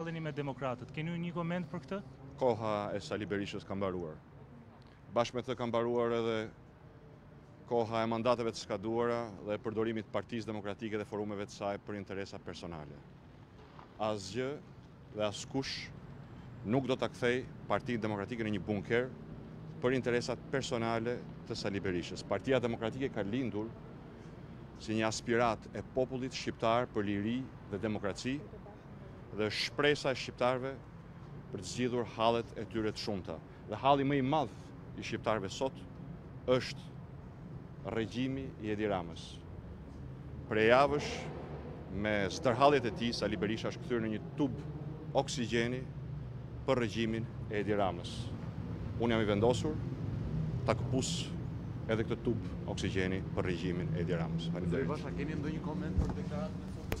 Ndaleni me demokratët. Keni ndonjë koment për këtë? Koha e Sali Berishës ka mbaruar. Bashkë me të ka mbaruar edhe koha e mandateve të skaduara dhe e përdorimit të Partisë Demokratike dhe forumeve të saj për interesa personale. Asgjë dhe askush nuk do ta kthejë Partinë Demokratike në një bunker për interesat personale të Sali Berishës. Partia Demokratike ka lindur si një aspiratë e popullit shqiptar për liri dhe demokraci, dhe është shpresa e shqiptarëve për të zgjidhur hallet e tyre të shumta. Dhe halli më i madh i shqiptarëve sot është regjimi i Edi Ramës. Prej javësh me vërdallet e tij Sali Berisha është kthyer në një tub oksigjeni për regjimin e Edi Ramës. Unë jam i vendosur ta këpus edhe këtë tub oksigjeni për regjimin e Edi Ramës. Faleminderit. Zoti Basha, keni ndonjë koment për deklaratën e fundit?